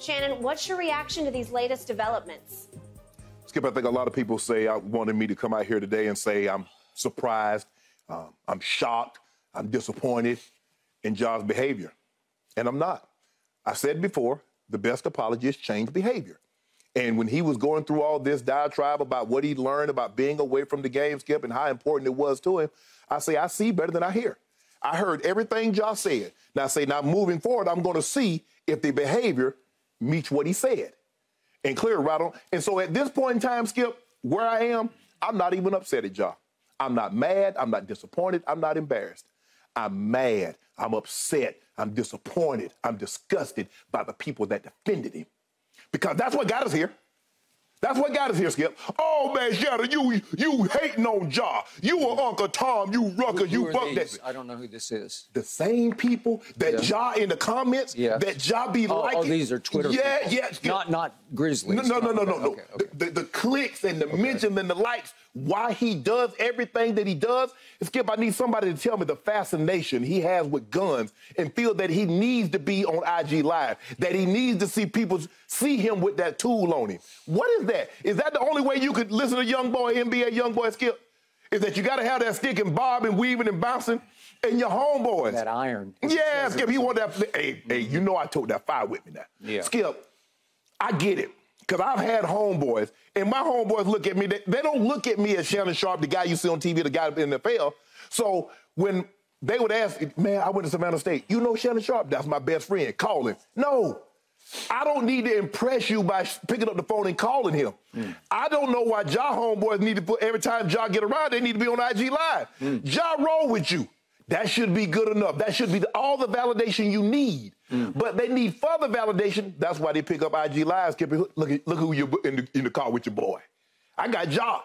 Shannon, what's your reaction to these latest developments? Skip, I think a lot of people say I wanted me to come out here today and say I'm surprised, um, I'm shocked, I'm disappointed in Ja's behavior. And I'm not. I said before, the best apology is change behavior. And when he was going through all this diatribe about what he learned about being away from the game, Skip, and how important it was to him, I say, I see better than I hear. I heard everything Ja said. Now I say, now moving forward, I'm going to see if the behavior meets what he said. And clear right on. And so at this point in time, Skip, where I am, I'm not even upset at Ja. I'm not mad. I'm not disappointed. I'm not embarrassed. I'm mad. I'm upset. I'm disappointed. I'm disgusted by the people that defended him. Because that's what got us here. That's what got us here, Skip. Oh man, Shadow, you you hating on Ja. You were Uncle Tom, you rucker, who, you fuck that. I don't know who this is. The same people that Yeah. Ja in the comments, Yeah. that Ja be Oh, oh liking. oh, these are Twitter Yeah, people. yeah. Skip. Not not Grizzlies. No, no, no, oh, no, no, no. Okay, okay. The, the, the clicks and the mentions and the likes, why he does everything that he does. Skip, I need somebody to tell me the fascination he has with guns and feel that he needs to be on IG Live, that he needs to see people see him with that tool on him. What is that? Is that the only way you could listen to Young Boy, NBA Young Boy Skip? Is that you got to have that stick and bob and weaving and bouncing and your homeboys. That iron. Yeah, Skip, he want that. Hey, hey, you know I took that fire with me now. Yeah. Skip, I get it. Because I've had homeboys, and my homeboys look at me, they, they don't look at me as Shannon Sharpe, the guy you see on TV, the guy in the NFL. So when they would ask, man, I went to Savannah State. You know Shannon Sharpe? That's my best friend. Call him. No. I don't need to impress you by picking up the phone and calling him. Mm. I don't know why Ja homeboys need to put every time Ja get around, they need to be on IG Live. Mm. Ja roll with you. That should be good enough. That should be the, all the validation you need. Mm-hmm. But they need further validation. That's why they pick up IG Live. Skip, look, at- look who you in the, in the car with your boy. I got Ja.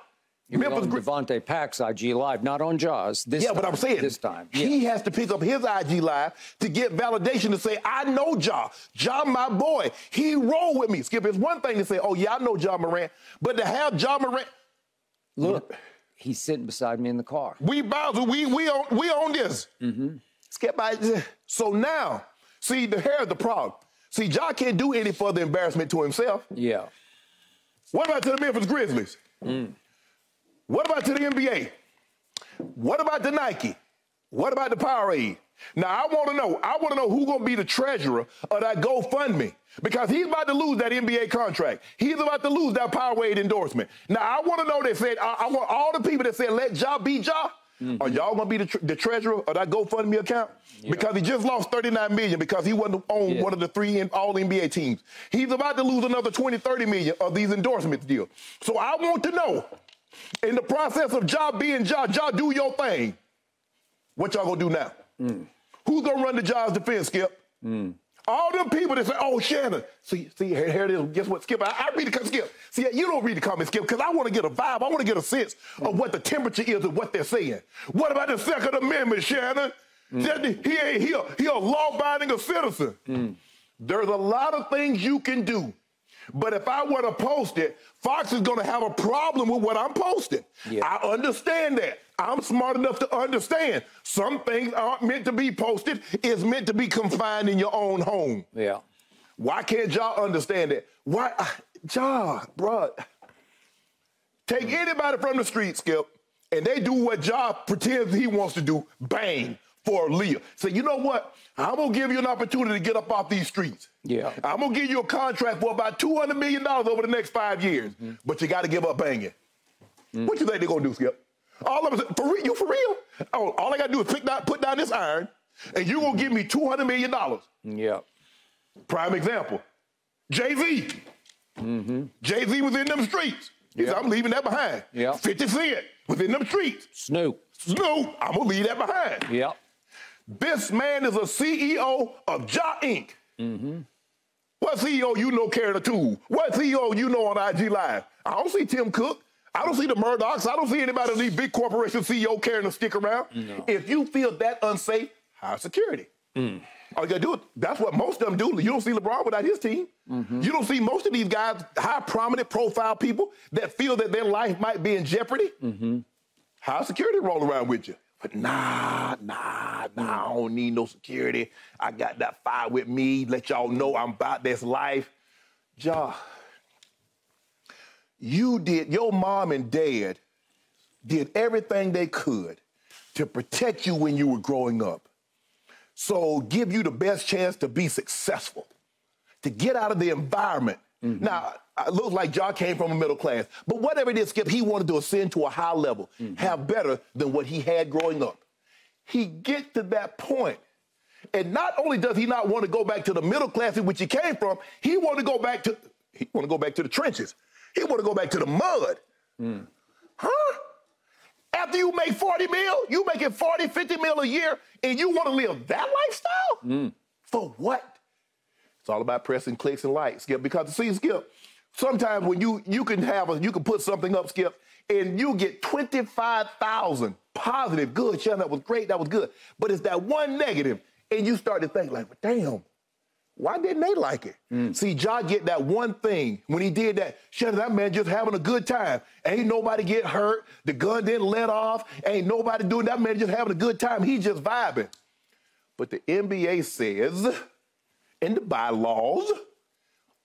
You're Memphis on Devontae Pack's IG Live, not on Ja's. This yeah, time, but I'm saying this time. he has to pick up his IG live to get validation to say, I know Ja. Ja, my boy. He roll with me. Skip, it's one thing to say, oh, yeah, I know Ja Morant. But to have Ja Morant, Look, he's sitting beside me in the car. we Bowser, we we on we on this. Mm-hmm. Skip, I, so now, see, the here's the problem. See, Ja can't do any further embarrassment to himself. Yeah. What about to the Memphis Grizzlies? Mm. What about to the NBA? What about the Nike? What about the Powerade? Now I want to know. I want to know who's going to be the treasurer of that GoFundMe because he's about to lose that NBA contract. He's about to lose that Powerade endorsement. Now I want to know. They said I, I want all the people that said let Ja be Ja. Are mm-hmm. y'all gonna be the, tre- the treasurer of that GoFundMe account? Because he just lost 39 million because he wasn't on Yeah. one of the three in all NBA teams. He's about to lose another 20, 30 million of these endorsements deals. So I want to know, in the process of Ja being Ja, Ja do your thing. What y'all gonna do now? Mm. Who's gonna run the Ja's defense, Skip? Mm. All them people that say, "Oh, Shannon." See, see, here, here it is. Guess what, Skip? I, I read the comments, Skip. See, you don't read the comments, Skip, because I want to get a vibe. I want to get a sense of what the temperature is of what they're saying. What about the Second Amendment, Shannon? Mm. That He ain't he a, he a law-abiding citizen. There's a lot of things you can do. But if I were to post it, Fox is going to have a problem with what I'm posting. Yeah. I understand that. I'm smart enough to understand some things aren't meant to be posted. It's meant to be confined in your own home. Yeah. Why can't y'all understand that? Why, Ja, bruh, take mm. anybody from the street, Skip, and they do what Ja pretends he wants to do, bang, for Leah. Say, you know what? I'm gonna give you an opportunity to get up off these streets. Yeah. I'm gonna give you a contract for about $200 million over the next five years, but you gotta give up banging. What you think they're gonna do, Skip? All of us, for real, you for real? Oh, all I gotta do is pick down, put down this iron, and you gonna give me $200 million. Yeah. Prime example, Jay Z. Mm -hmm. Jay Z was in them streets. He said, I'm leaving that behind. Yeah. 50 Cent was in them streets. Snoop. Snoop, I'm gonna leave that behind. Yeah. This man is a CEO of Ja Inc. Mm-hmm. What CEO you know carrying a tool? What CEO you know on IG Live? I don't see Tim Cook. I don't see the Murdochs. I don't see anybody of these big corporation CEO carrying a stick around. If you feel that unsafe, hire security. Mm. All you gotta do it. That's what most of them do. You don't see LeBron without his team. Mm-hmm. You don't see most of these guys, high prominent profile people that feel that their life might be in jeopardy. Mm-hmm. Hire security roll around with you. But nah, nah, nah, I mm. don't need no security. I got that fire with me. Let y'all know I'm about this life. Ja, you did, your mom and dad did everything they could to protect you when you were growing up. So give you the best chance to be successful, to get out of the environment. Mm-hmm. Now, it looks like Ja came from a middle class, but whatever it is, Skip, he wanted to ascend to a high level, mm-hmm. have better than what he had growing up. He get to that point, and not only does he not want to go back to the middle class in which he came from, he want to go back to he want to go back to the trenches. He want to go back to the mud. Mm. Huh? After you make 40 mil, you making 40, 50 mil a year, and you want to live that lifestyle? Mm. For what? It's all about pressing clicks and likes, Skip. Because see, Skip, sometimes when you you can have a you can put something up, Skip, and you get 25,000 positive, good, Shannon, that was great, that was good. But it's that one negative, and you start to think like, well, damn, why didn't they like it? Mm. See, Ja get that one thing. When he did that, shut that man just having a good time. Ain't nobody get hurt. The gun didn't let off. Ain't nobody doing that man just having a good time. He just vibing. But the NBA says in the bylaws,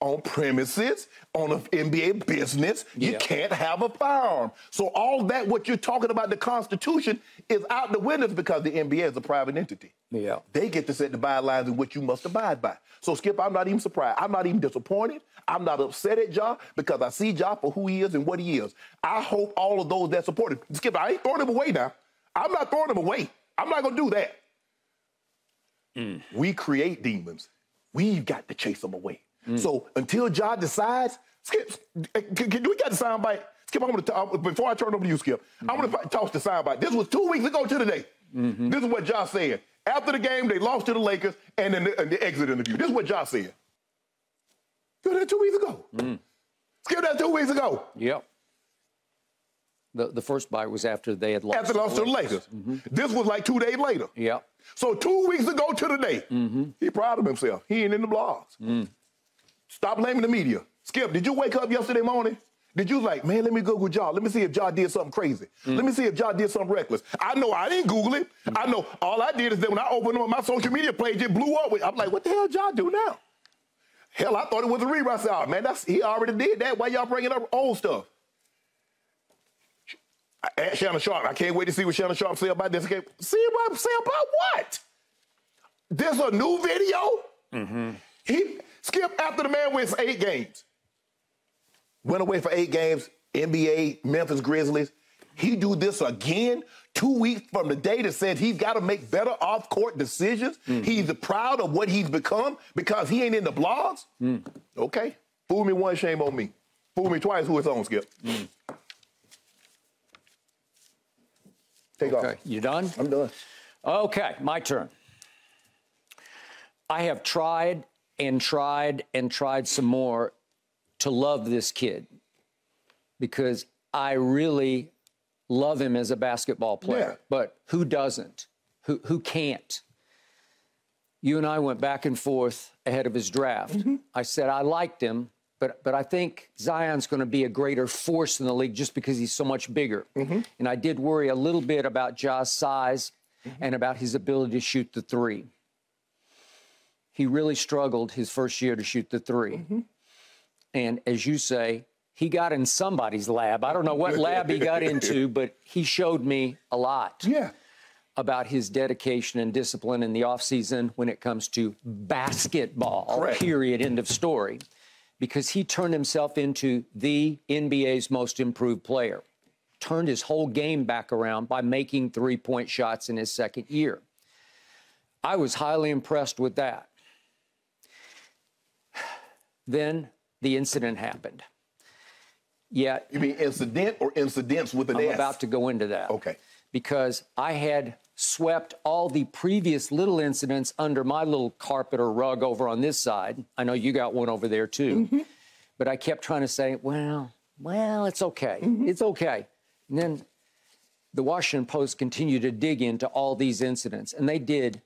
on premises, on an NBA business, you can't have a firearm. So all that what you're talking about, the Constitution, is out the window because the NBA is a private entity. Yeah. They get to set the bylaws in which you must abide by. So Skip, I'm not even surprised. I'm not even disappointed. I'm not upset at Ja because I see Ja for who he is and what he is. I hope all of those that support him. Skip, I ain't throwing him away now. I'm not throwing him away. I'm not gonna do that. Mm. We create demons. We've got to chase them away. Mm. So until Ja decides, Skip, can, can, we got the sound bite? Skip, I'm gonna before I turn over to you, Skip, mm-hmm. I'm gonna mm-hmm. toss the sound bite. This was two weeks ago to the day. Mm-hmm. This is what Ja said. After the game, they lost to the Lakers, and then the, and the exit interview. This is what Ja said. Skip, that two weeks ago. Mm. Skip, that two weeks ago. Yep. The, the first bite was after they had lost. After the lost to the Lakers. Mm-hmm. This was like two days later. Yep. So two weeks ago to the day, mm-hmm. he proud of himself. He ain't in the blogs. Mm. Stop blaming the media. Skip, did you wake up yesterday morning? Did you like, man, let me Google Ja. Let me see if Ja did something crazy. Mm. Let me see if Ja did something reckless. I know I didn't Google it. Mm. I know all I did is that when I opened up my social media page, it blew up. With, I'm like, what the hell Ja do now? Hell, I thought it was a rerun. I said, oh, man, that's, he already did that. Why y'all bringing up old stuff? At Shannon Sharpe, I can't wait to see what Shannon Sharpe say about this. Okay, see what say about what? There's a new video. Mm-hmm. He Skip after the man wins eight games. Went away for eight games, NBA, Memphis Grizzlies. He do this again two weeks from the day that said he's got to make better off-court decisions. Mm. He's proud of what he's become because he ain't in the blogs. Mm. Okay, fool me one, shame on me. Fool me twice, who it's on, Skip. Mm. Take okay. off. You done? I'm done. Okay, my turn. I have tried and tried and tried some more to love this kid because I really love him as a basketball player. Yeah. But who doesn't? Who, who can't? You and I went back and forth ahead of his draft. Mm-hmm. I said I liked him, but but I think Zion's going to be a greater force in the league just because he's so much bigger. Mm-hmm. And I did worry a little bit about Ja's size mm-hmm. and about his ability to shoot the three he really struggled his first year to shoot the 3 mm-hmm. And as you say, he got in somebody's lab. I don't know what lab he got into, but he showed me a lot. Yeah. About his dedication and discipline in the offseason when it comes to basketball, Correct. period, end of story. Because he turned himself into the NBA's most improved player. Turned his whole game back around by making three point shots in his second year. I was highly impressed with that. Then the incident happened. Yet. You mean incident or incidents with an I'm S? about to go into that. Okay. Because I had swept all the previous little incidents under my little carpet or rug over on this side. I know you got one over there too. Mm-hmm. But I kept trying to say, well, well, it's okay. Mm-hmm. It's okay. And then the Washington Post continued to dig into all these incidents, and they did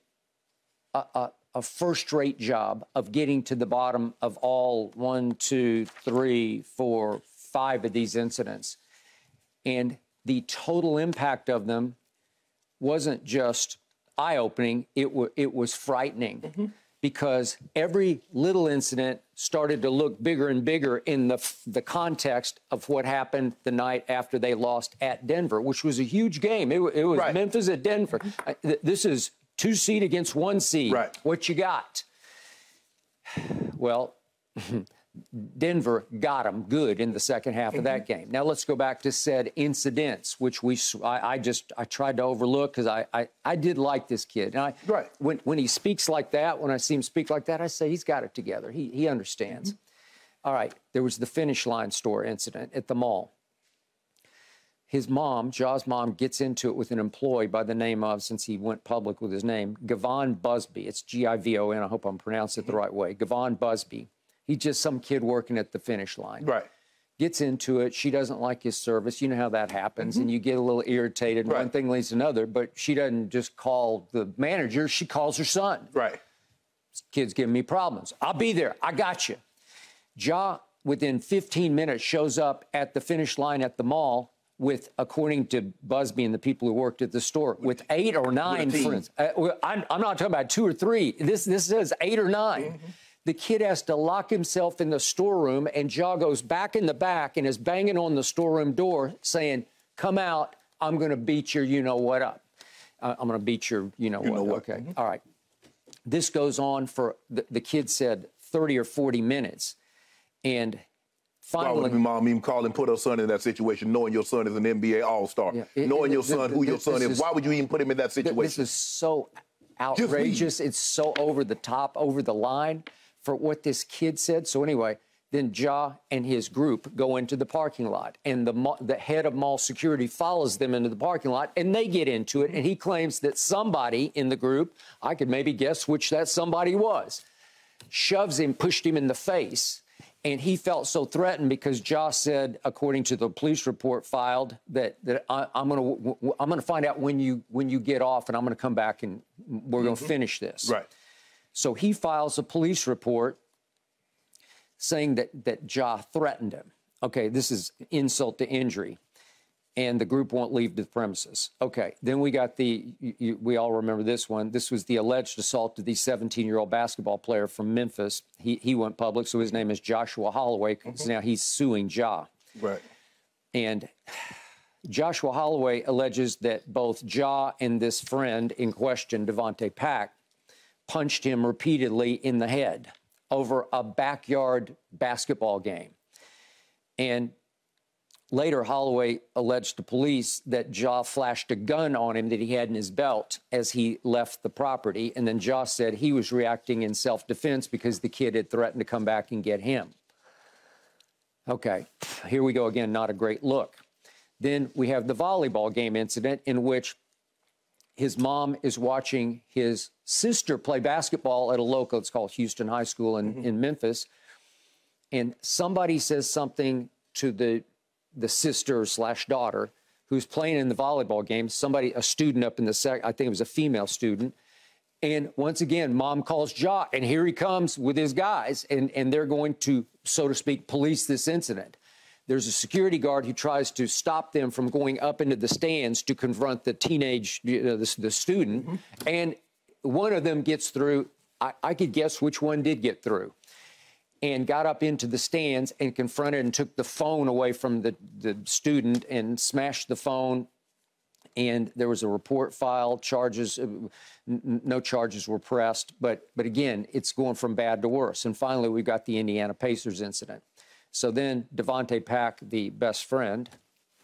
a, a, a first rate job of getting to the bottom of all one, two, three, four, five of these incidents. And the total impact of them wasn't just eye opening, it, w- it was frightening. Mm-hmm. because every little incident started to look bigger and bigger in the, the context of what happened the night after they lost at Denver, which was a huge game. It, it was right. Memphis at Denver. This is two seed against one seed. Right. What you got? Well, Denver got them good in the second half mm-hmm. of that mm-hmm. game. Now let's go back to said incidents, which we I, I just I tried to overlook because I, I I did like this kid. And I right when when he speaks like that, when I see him speak like that, I say he's got it together. He he understands. Mm-hmm. All right, there was the finish line store incident at the mall. His mom, Ja's mom, gets into it with an employee by the name of, since he went public with his name, Givon Busby. It's G I V O N. I hope I'm pronouncing it the mm-hmm. right way. Givon Busby He's just some kid working at the finish line. Right. Gets into it. She doesn't like his service. You know how that happens. Mm-hmm. And you get a little irritated. Right. One thing leads to another. But she doesn't just call the manager, she calls her son. Right. This kid's giving me problems. I'll be there. I got you. Ja, within 15 minutes, shows up at the finish line at the mall with, according to Busby and the people who worked at the store, with eight or nine friends. Uh, I'm, I'm, not talking about two or three. This this says eight or 9 mm-hmm. The kid has to lock himself in the storeroom, and Ja goes back in the back and is banging on the storeroom door saying, Come out, I'm going to beat your you know what up. Uh, I'm going to beat your you know you what. Know what. Okay. Mm-hmm. All right. This goes on for, the, the kid said 30 or 40 minutes. And Finally, Why would mom even call and put her son in that situation, knowing your son is an NBA All Star, yeah, knowing it, your son, the, who your son is, is? Why would you even put him in that situation? This is so outrageous. It's so over the top, over the line for what this kid said. So anyway, then Ja and his group go into the parking lot, and the the head of mall security follows them into the parking lot, and they get into it. And he claims that somebody in the group, I could maybe guess which that somebody was, shoves him, pushed him in the face. And he felt so threatened because Josh said, according to the police report filed, that that I, am going to I'm going to find out when you when you get off, and I'm going to come back and we're going to mm-hmm. finish this. Right. So he files a police report saying that, that Ja threatened him. Okay, this is insult to injury. And the group won't leave the premises. Okay, then we got the, you, you, we all remember this one. This was the alleged assault of the 17 year old basketball player from Memphis. He, he went public, so his name is Joshua Holloway. Mm-hmm. Now he's suing Ja. Right. And Joshua Holloway alleges that both Ja and this friend in question, Devontae Pack, punched him repeatedly in the head over a backyard basketball game. And later, Holloway alleged to police that Ja flashed a gun on him that he had in his belt as he left the property. And then Ja said he was reacting in self defense because the kid had threatened to come back and get him. Okay, here we go again, not a great look. Then we have the volleyball game incident in which his mom is watching his sister play basketball at a local, it's called Houston High School in, mm-hmm. in Memphis. And somebody says something to the, the sister slash daughter who's playing in the volleyball game, somebody, a student up in the sec, I think it was a female student. And once again, mom calls Ja, and here he comes with his guys, and, and they're going to, so to speak, police this incident. There's a security guard who tries to stop them from going up into the stands to confront the teenage, you know, the, the student. Mm-hmm. And one of them gets through. I, I could guess which one did get through and got up into the stands and confronted and took the phone away from the, the student and smashed the phone. And there was a report filed, charges, uh, no charges were pressed. But, but again, it's going from bad to worse. And finally, we got the Indiana Pacers incident. So then Devontae Pack, the best friend,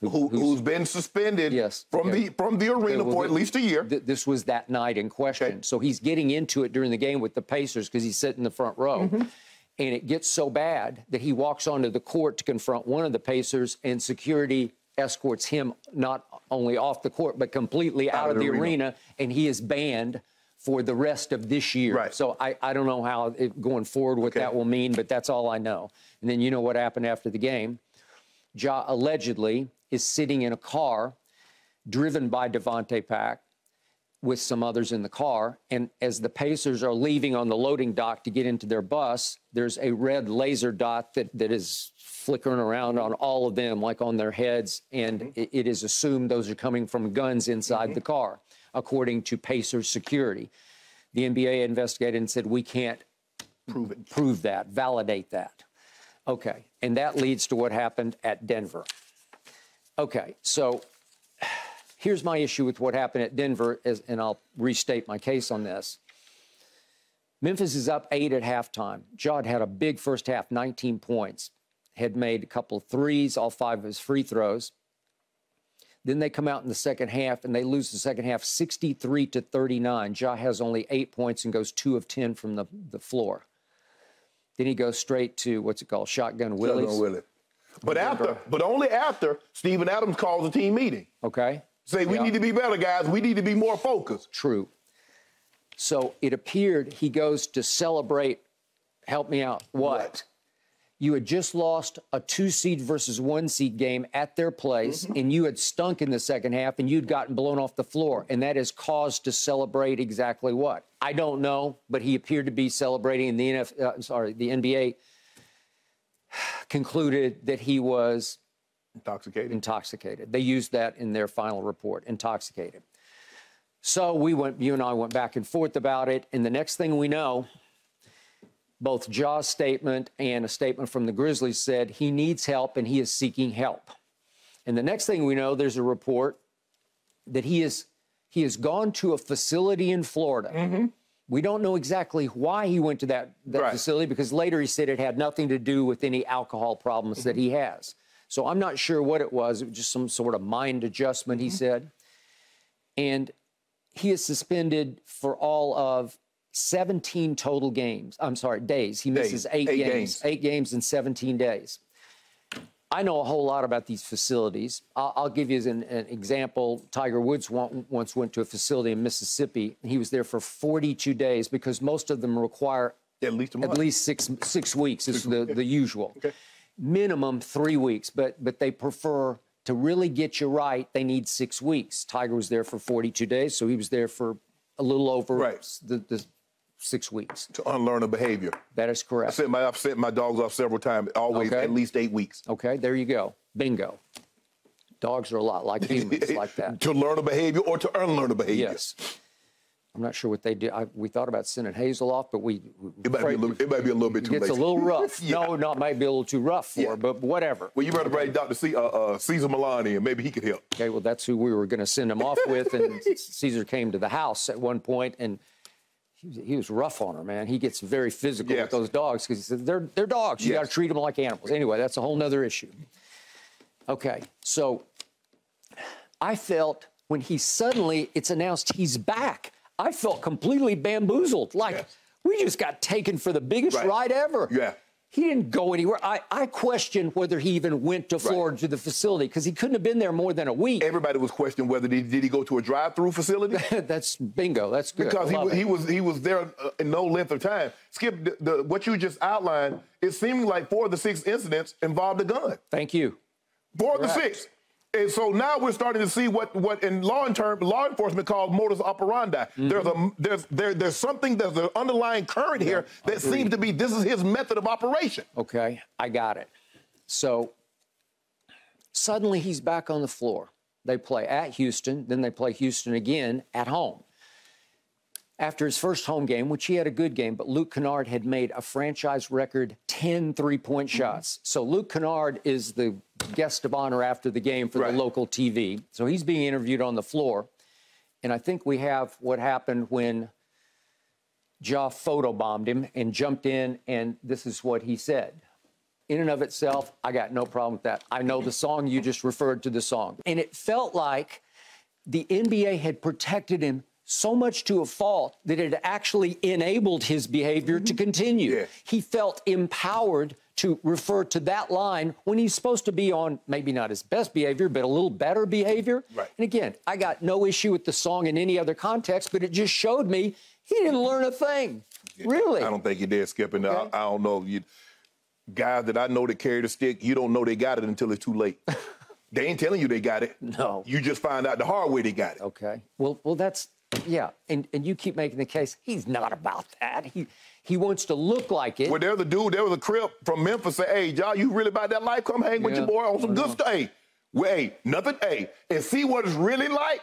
who, has been suspended yes, from the from the arena well, for at least a year. Th- this was that night in question. Okay. So he's getting into it during the game with the Pacers because he's sitting in the front row. Mm-hmm. And it gets so bad that he walks onto the court to confront one of the Pacers, and security escorts him not only off the court but completely out, out of the, arena. arena, and he is banned for the rest of this year. Right. So I, I don't know how it, going forward what okay. that will mean, but that's all I know. And then you know what happened after the game. Ja allegedly is sitting in a car driven by Devontae Pack with some others in the car. And as the Pacers are leaving on the loading dock to get into their bus, there's a red laser dot that, that is flickering around on all of them, like on their heads. And mm-hmm. it, it is assumed those are coming from guns inside mm-hmm. the car according to Pacers security. The NBA investigated and said, we can't Prove it. prove that, validate that. Okay, and that leads to what happened at Denver. Okay, so here's my issue with what happened at Denver, as, and I'll restate my case on this. Memphis is up eight at halftime. Ja had a big first half, 19 points, had made a couple threes, all five of his free throws. Then they come out in the second half and they lose the second half 63 to 39. Ja has only eight points and goes two of 10 from the, the floor. Then he goes straight to what's it called? Shotgun Willie. Shotgun Willie. But after, but only after Steven Adams calls a team meeting. Okay. Say we Yeah. need to be better, guys. We need to be more focused. True. So it appeared he goes to celebrate. Help me out. What? What? You had just lost a two seed versus one seed game at their place, and you had stunk in the second half, and you'd gotten blown off the floor. And that is cause to celebrate exactly what? I don't know, but he appeared to be celebrating, and the NF, uh, sorry, the NBA concluded that he was Intoxicated. intoxicated. They used that in their final report, intoxicated. So we went, you and I went back and forth about it, and the next thing we know, both Ja's statement and a statement from the Grizzlies said he needs help and he is seeking help. And the next thing we know, there's a report that he is he has gone to a facility in Florida. Mm-hmm. We don't know exactly why he went to that, that Right. facility because later he said it had nothing to do with any alcohol problems that mm-hmm. he has. So I'm not sure what it was. It was just some sort of mind adjustment, he mm-hmm. said. And he is suspended for all of 17 total games. I'm sorry, days. He misses Days. eight, Eight games, games. eight games in 17 days. I know a whole lot about these facilities. I'll, I'll give you an, an example. Tiger Woods once went to a facility in Mississippi. He was there for 42 days because most of them require At least a month. at least six six weeks is the, the usual. Okay. Minimum three weeks, but but they prefer to really get you right. They need six weeks. Tiger was there for 42 days, so he was there for a little over Right. the, the six weeks. to unlearn a behavior. That is I correct. sent my, I've sent my dogs off several times, always Okay. at least eight weeks. Okay, there you go. Bingo. Dogs are a lot like humans, like that. to learn a behavior or to unlearn a behavior. Yes. I'm not sure what they do. I, we thought about sending Hazel off, but we. we It might, be a little, it might be a little bit too late. a little rough. Yeah. No, no, it might be a little too rough for Yeah. her, but whatever. Well, you better bring Dr. C, uh, uh, Cesar Milani and maybe he could help. Okay, well, that's who we were going to send him off with. And Cesar came to the house at one point, and he was, he was rough on her, man. He gets very physical Yes. with those dogs because he said they're they're dogs. You Yes. got to treat them like animals. Anyway, that's a whole nother issue. Okay, so I felt when he suddenly it's announced he's back, I felt completely bamboozled. Like Yes. we just got taken for the biggest Right. ride ever. Yeah. He didn't go anywhere. I, I question whether he even went to Florida to the facility because he couldn't have been there more than a week. Everybody was questioning whether he, did he go to a drive-through facility That's bingo. That's good. because he, was- he was he was there uh, in no length of time. Skip the, the, what you just outlined. It seemed like four of the six incidents involved a gun. Thank you. Four of the six. And so now we're starting to see what, what in law term, law enforcement called modus operandi. Mm-hmm. There's a there's there, there's something there's an underlying current here that seems to be this is his method of operation. Okay, I got it. So suddenly he's back on the floor. They play at Houston, then they play Houston again at home. After his first home game, which he had a good game, but Luke Kennard had made a franchise record 10 three point mm-hmm. shots. So Luke Kennard is the guest of honor after the game for Right. the local TV. So he's being interviewed on the floor. And I think we have what happened when Ja photobombed him and jumped in, and this is what he said. In and of itself, I got no problem with that. I know the song, you just referred to the song. And it felt like the NBA had protected him so much to a fault that it actually enabled his behavior to mm-hmm. continue. Yeah. He felt empowered to refer to that line when he's supposed to be on maybe not his best behavior, but a little better behavior. Right. And again, I got no issue with the song in any other context, but it just showed me he didn't mm-hmm. learn a thing. Really? I don't think he did, Skip. And uh, I, I don't know you guys that I know that carry the stick. You don't know they got it until it's too late. they ain't telling you they got it. No. You just find out the hard way they got it. Okay. Well, well, that's yeah, and and you keep making the case he's not about that. He he wants to look like it. Well, there's a dude, there was a crip from Memphis say, hey, y'all, you really about that life? Come hang with your boy on some good stuff. Hey, well, hey, nothing, hey, and see what it's really like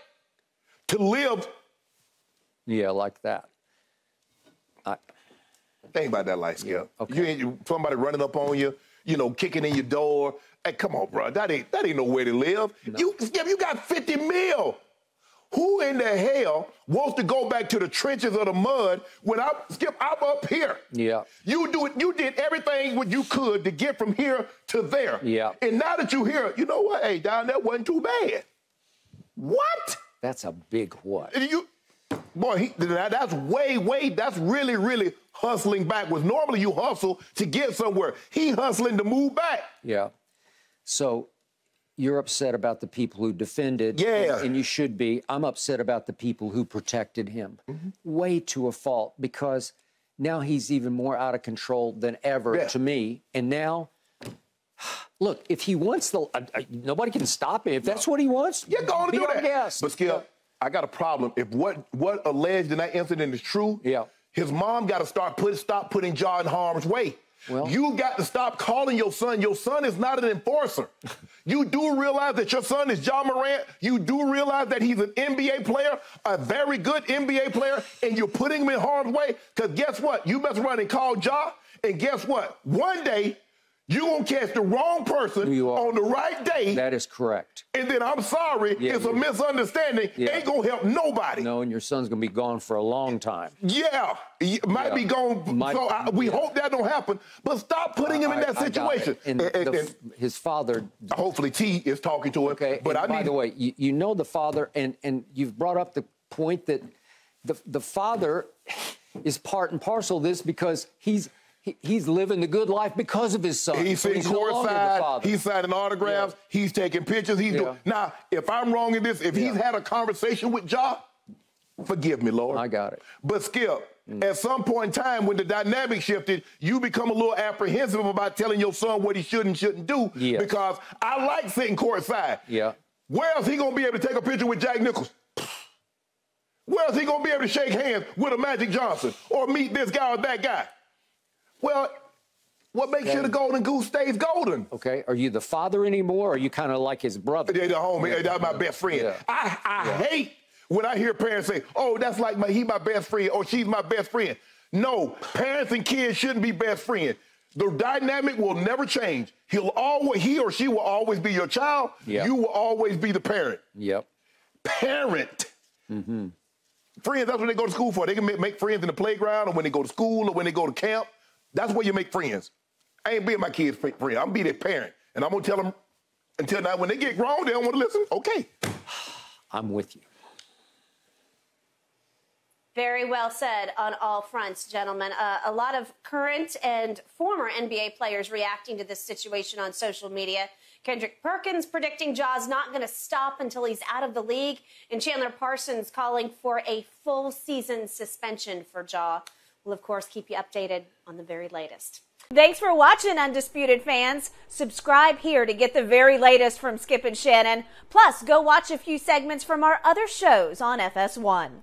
to live. Yeah, like that. I, Think about that life, Skip. Okay. You ain't somebody running up on you, you know, kicking in your door. Hey, come on, bro. That ain't that ain't no way to live. No. You Skip, you got 50 mil. Who in the hell wants to go back to the trenches of the mud when I skip I'm up here? Yeah. You do it, you did everything what you could to get from here to there. Yeah. And now that you're here, you know what? Hey, down there wasn't too bad. What? That's a big what. And You boy, he, that's way, way, that's really, really hustling backwards. Normally you hustle to get somewhere. He hustling to move back. Yeah. So you're upset about the people who defended. Yeah. And, and you should be. I'm upset about the people who protected him. Mm-hmm. Way to a fault because now he's even more out of control than ever yeah. to me. And now, look, if he wants the, uh, uh, nobody can stop him. If that's what he wants, you're going to do that. Guest. But Skip, I got a problem. If what what alleged in that incident is true, yeah. his mom got to start put stop putting John in harm's way. Well, you got to stop calling your son. Your son is not an enforcer. you do realize that your son is Ja Morant. You do realize that he's an NBA player, a very good NBA player, and you're putting him in harm's way. Because guess what? You mess run and call Ja, and guess what? One day you're going to catch the wrong person on the right day. That is correct. And then I'm sorry, yeah, it's a misunderstanding. Yeah. Ain't going to help nobody. No, and your son's going to be gone for a long time. Yeah, might yeah. be gone. Might, so I, we hope that don't happen. But stop putting him in that situation. And, and, the, and, his father. Hopefully, T is talking to him. Okay. But I by the way, you, you know the father, and, and you've brought up the point that the, the father is part and parcel of this because he's he's living the good life because of his son. He's sitting so courtside. He's signing autographs. Yeah. He's taking pictures. He's yeah. doing. Now, if I'm wrong in this, if yeah. he's had a conversation with Ja, forgive me, Lord. I got it. But Skip, mm. at some point in time, when the dynamic shifted, you become a little apprehensive about telling your son what he should and shouldn't do. Yes. Because I like sitting courtside. Yeah. Where else he gonna be able to take a picture with Jack Nicholls? Where else he gonna be able to shake hands with a Magic Johnson or meet this guy or that guy? Well, what makes okay. sure the golden goose stays golden? Okay. Are you the father anymore? Or are you kind of like his brother? Yeah, the homie. Yeah. That's my best friend. Yeah. I, I yeah. hate when I hear parents say, oh, that's like my, he my best friend or she's my best friend. No, parents and kids shouldn't be best friends. The dynamic will never change. He'll always, he or she will always be your child. Yep. You will always be the parent. Yep. Parent. Mm-hmm. Friends, that's what they go to school for. They can make friends in the playground or when they go to school or when they go to camp. That's where you make friends. I ain't being my kid's friend. I'm gonna be their parent, and I'm gonna tell them until now when they get grown, they don't want to listen. Okay. I'm with you. Very well said on all fronts, gentlemen. Uh, a lot of current and former NBA players reacting to this situation on social media. Kendrick Perkins predicting Ja's not going to stop until he's out of the league, and Chandler Parsons calling for a full season suspension for Ja. We'll, of course, keep you updated on the very latest. Thanks for watching, Undisputed fans. Subscribe here to get the very latest from Skip and Shannon. Plus, go watch a few segments from our other shows on FS1.